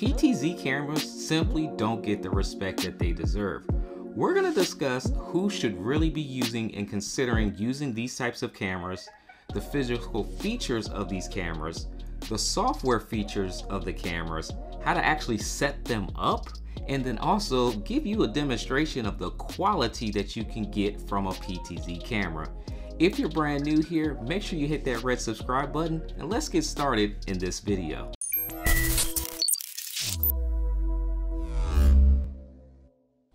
PTZ cameras simply don't get the respect that they deserve. We're going to discuss who should really be using and considering using these types of cameras, the physical features of these cameras, the software features of the cameras, how to actually set them up, and then also give you a demonstration of the quality that you can get from a PTZ camera. If you're brand new here, make sure you hit that red subscribe button and let's get started in this video.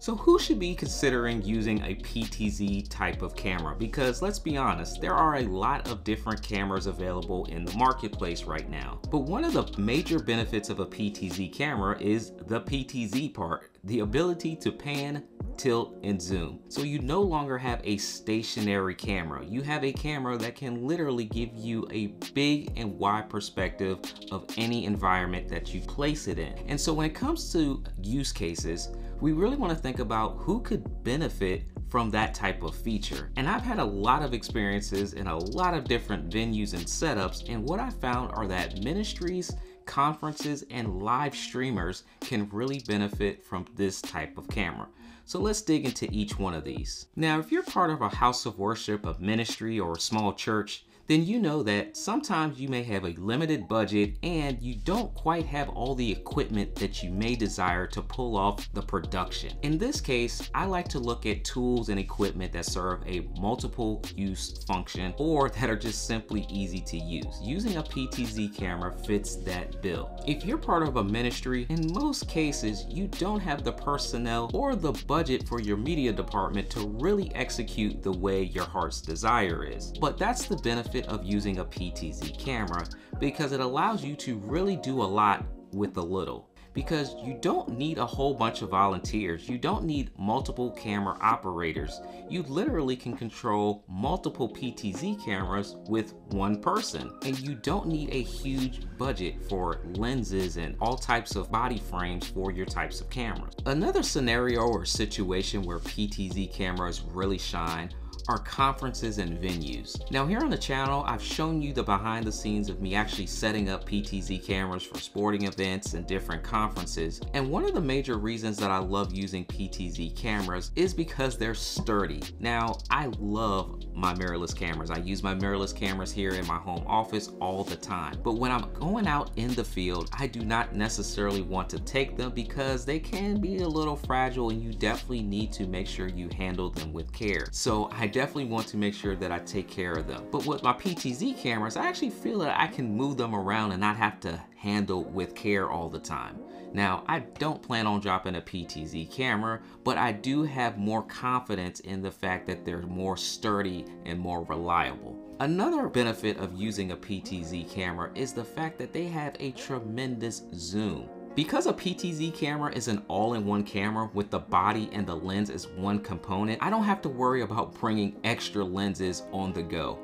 So who should be considering using a PTZ type of camera? Because let's be honest, there are a lot of different cameras available in the marketplace right now. But one of the major benefits of a PTZ camera is the PTZ part, the ability to pan, tilt, and zoom. So you no longer have a stationary camera. You have a camera that can literally give you a big and wide perspective of any environment that you place it in. And so when it comes to use cases, we really want to think about who could benefit from that type of feature. And I've had a lot of experiences in a lot of different venues and setups, and what I found are that ministries, conferences, and live streamers can really benefit from this type of camera. So let's dig into each one of these. Now, if you're part of a house of worship, a ministry, or a small church, then you know that sometimes you may have a limited budget and you don't quite have all the equipment that you may desire to pull off the production. In this case, I like to look at tools and equipment that serve a multiple use function or that are just simply easy to use. Using a PTZ camera fits that bill. If you're part of a ministry, in most cases, you don't have the personnel or the budget for your media department to really execute the way your heart's desire is. But that's the benefit benefit of using a PTZ camera because it allows you to really do a lot with a little because you don't need a whole bunch of volunteers. You don't need multiple camera operators. You literally can control multiple PTZ cameras with one person. And you don't need a huge budget for lenses and all types of body frames for your types of cameras. Another scenario or situation where PTZ cameras really shine are conferences and venues. Now here on the channel, I've shown you the behind the scenes of me actually setting up PTZ cameras for sporting events and different conferences. And one of the major reasons that I love using PTZ cameras is because they're sturdy. Now, I love my mirrorless cameras. I use my mirrorless cameras here in my home office all the time. But when I'm going out in the field, I do not necessarily want to take them because they can be a little fragile and you definitely need to make sure you handle them with care. So I definitely want to make sure that I take care of them. But with my PTZ cameras, I actually feel that I can move them around and not have to handle with care all the time. Now, I don't plan on dropping a PTZ camera, but I do have more confidence in the fact that they're more sturdy and more reliable. Another benefit of using a PTZ camera is the fact that they have a tremendous zoom. Because a PTZ camera is an all-in-one camera with the body and the lens as one component, I don't have to worry about bringing extra lenses on the go.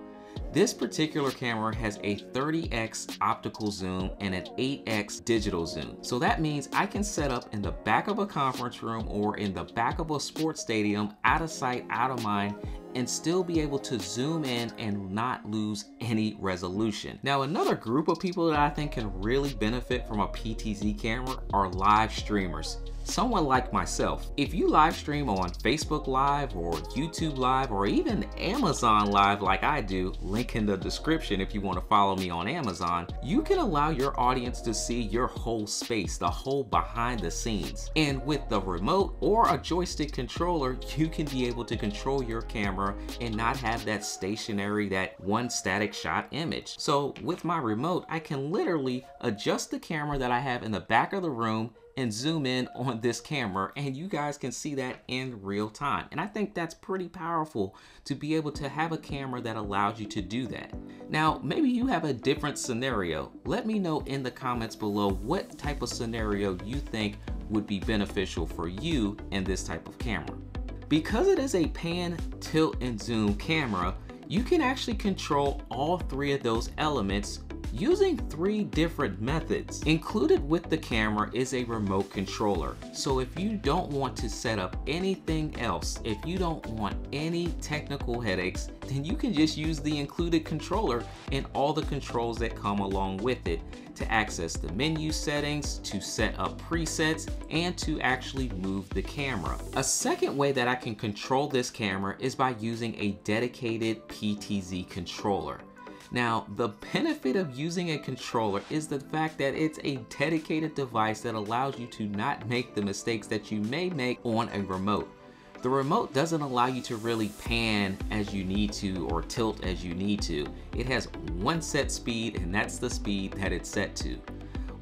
This particular camera has a 30x optical zoom and an 8x digital zoom. So that means I can set up in the back of a conference room or in the back of a sports stadium, out of sight, out of mind, and still be able to zoom in and not lose any resolution. Now another group of people that I think can really benefit from a PTZ camera are live streamers someone like myself. If you live stream on Facebook Live or YouTube Live or even Amazon Live like I do, link in the description if you want to follow me on Amazon, you can allow your audience to see your whole space, the whole behind the scenes. And with the remote or a joystick controller, you can be able to control your camera and not have that stationary, that one static shot image. So with my remote, I can literally adjust the camera that I have in the back of the room and zoom in on this camera and you guys can see that in real time. And I think that's pretty powerful to be able to have a camera that allows you to do that. Now, maybe you have a different scenario. Let me know in the comments below what type of scenario you think would be beneficial for you in this type of camera. Because it is a pan, tilt, and zoom camera, you can actually control all three of those elements using three different methods. Included with the camera is a remote controller. So if you don't want to set up anything else, if you don't want any technical headaches, then you can just use the included controller and all the controls that come along with it to access the menu settings, to set up presets, and to actually move the camera. A second way that I can control this camera is by using a dedicated PTZ controller. Now, the benefit of using a controller is the fact that it's a dedicated device that allows you to not make the mistakes that you may make on a remote. The remote doesn't allow you to really pan as you need to or tilt as you need to. It has one set speed and that's the speed that it's set to.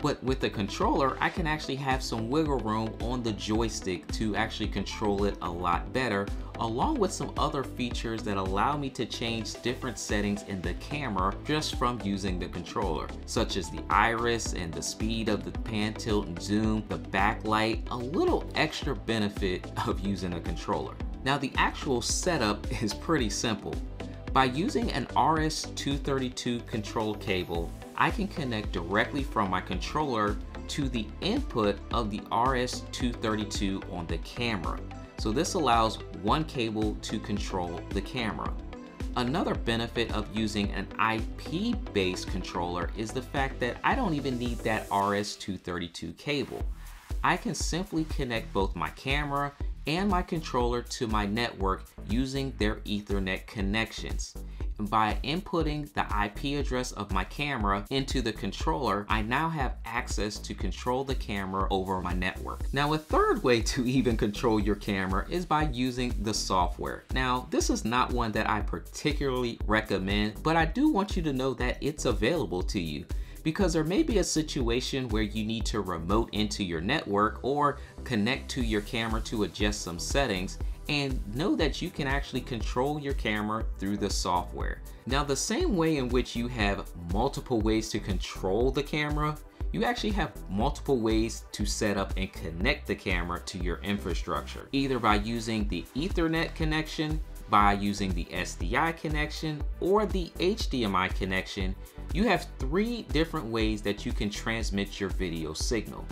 But with the controller, I can actually have some wiggle room on the joystick to actually control it a lot better, along with some other features that allow me to change different settings in the camera just from using the controller, such as the iris and the speed of the pan, tilt, and zoom, the backlight, a little extra benefit of using a controller. Now the actual setup is pretty simple. By using an RS-232 control cable, I can connect directly from my controller to the input of the RS-232 on the camera. So this allows one cable to control the camera. Another benefit of using an IP-based controller is the fact that I don't even need that RS-232 cable. I can simply connect both my camera and my controller to my network using their ethernet connections by inputting the IP address of my camera into the controller, I now have access to control the camera over my network. Now, a third way to even control your camera is by using the software. Now, this is not one that I particularly recommend, but I do want you to know that it's available to you because there may be a situation where you need to remote into your network or connect to your camera to adjust some settings and know that you can actually control your camera through the software. Now the same way in which you have multiple ways to control the camera, you actually have multiple ways to set up and connect the camera to your infrastructure, either by using the ethernet connection, by using the SDI connection, or the HDMI connection, you have three different ways that you can transmit your video signal.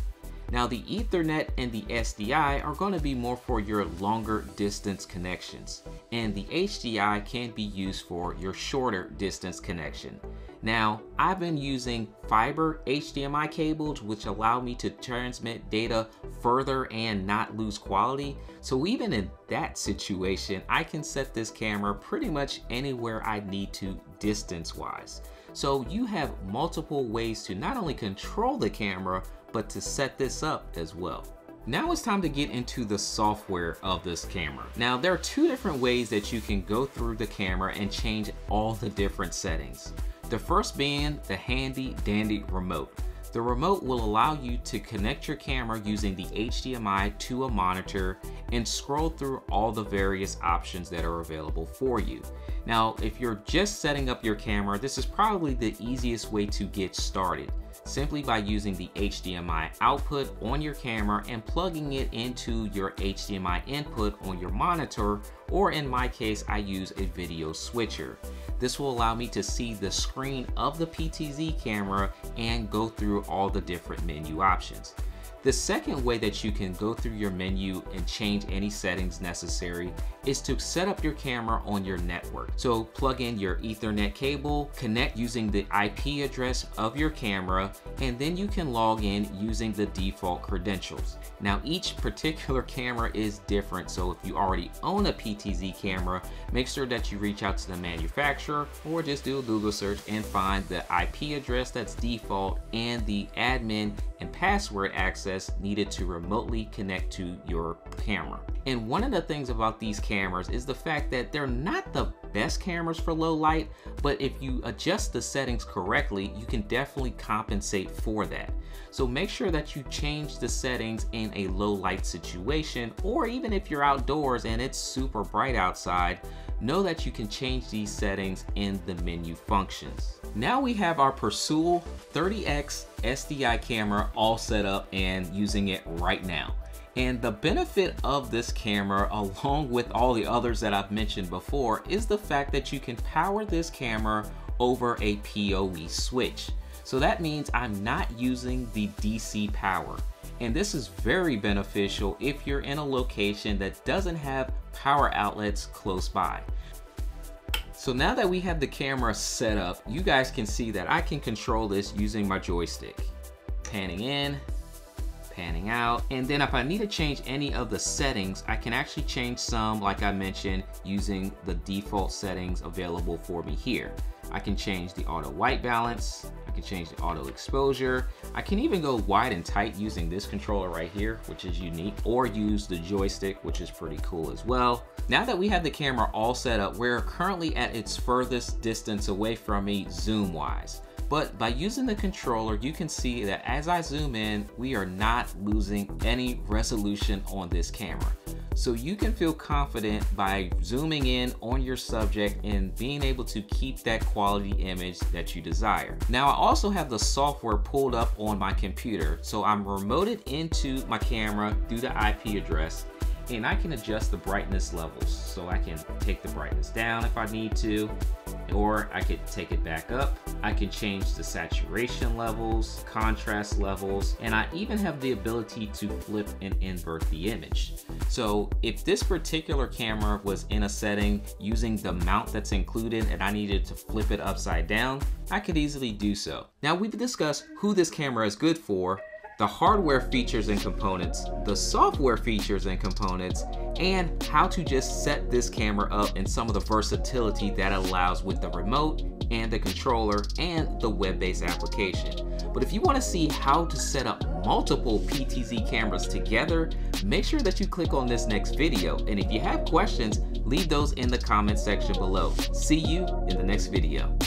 Now the Ethernet and the SDI are going to be more for your longer distance connections and the HDI can be used for your shorter distance connection. Now I've been using fiber HDMI cables which allow me to transmit data further and not lose quality. So even in that situation, I can set this camera pretty much anywhere I need to distance wise. So you have multiple ways to not only control the camera, but to set this up as well. Now it's time to get into the software of this camera. Now there are two different ways that you can go through the camera and change all the different settings. The first being the handy dandy remote. The remote will allow you to connect your camera using the HDMI to a monitor and scroll through all the various options that are available for you. Now, if you're just setting up your camera, this is probably the easiest way to get started simply by using the HDMI output on your camera and plugging it into your HDMI input on your monitor, or in my case, I use a video switcher. This will allow me to see the screen of the PTZ camera and go through all the different menu options. The second way that you can go through your menu and change any settings necessary is to set up your camera on your network. So plug in your ethernet cable, connect using the IP address of your camera, and then you can log in using the default credentials. Now each particular camera is different, so if you already own a PTZ camera, make sure that you reach out to the manufacturer or just do a Google search and find the IP address that's default and the admin and password access needed to remotely connect to your camera. And one of the things about these cameras is the fact that they're not the best cameras for low light, but if you adjust the settings correctly, you can definitely compensate for that. So make sure that you change the settings in a low light situation, or even if you're outdoors and it's super bright outside, know that you can change these settings in the menu functions. Now we have our Prisual 30X SDI camera all set up and using it right now. And the benefit of this camera, along with all the others that I've mentioned before, is the fact that you can power this camera over a PoE switch. So that means I'm not using the DC power. And this is very beneficial if you're in a location that doesn't have power outlets close by. So now that we have the camera set up, you guys can see that I can control this using my joystick. Panning in, panning out. And then if I need to change any of the settings, I can actually change some, like I mentioned, using the default settings available for me here. I can change the auto white balance, I can change the auto exposure, I can even go wide and tight using this controller right here, which is unique, or use the joystick, which is pretty cool as well. Now that we have the camera all set up, we're currently at its furthest distance away from me zoom wise. But by using the controller, you can see that as I zoom in, we are not losing any resolution on this camera. So you can feel confident by zooming in on your subject and being able to keep that quality image that you desire. Now I also have the software pulled up on my computer. So I'm remoted into my camera through the IP address and I can adjust the brightness levels. So I can take the brightness down if I need to, or I could take it back up. I can change the saturation levels, contrast levels, and I even have the ability to flip and invert the image. So if this particular camera was in a setting using the mount that's included and I needed to flip it upside down, I could easily do so. Now we've discussed who this camera is good for, the hardware features and components, the software features and components, and how to just set this camera up and some of the versatility that allows with the remote and the controller and the web-based application. But if you want to see how to set up multiple PTZ cameras together, make sure that you click on this next video. And if you have questions, leave those in the comment section below. See you in the next video.